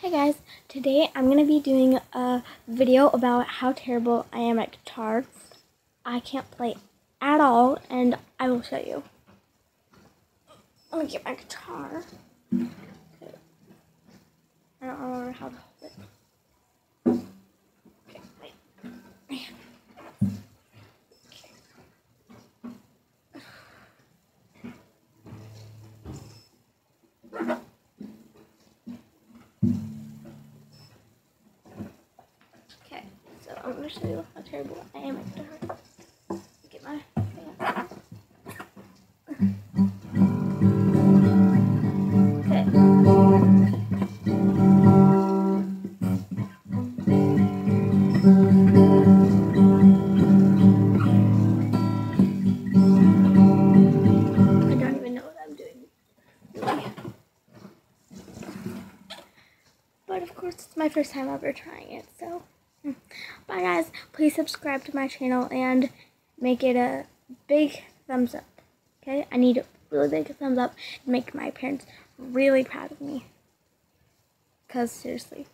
Hey guys, today I'm going to be doing a video about how terrible I am at guitar. I can't play at all and I will show you. Let me get my guitar. Okay. I don't remember how to hold it. Okay, wait. Okay, I'm going to show how terrible I am at. Get my Okay. I don't even know what I'm doing. But of course, it's my first time ever trying it, so. Bye, guys. Please subscribe to my channel and make it a big thumbs up. Okay? I need a really big thumbs up and make my parents really proud of me. Because, seriously,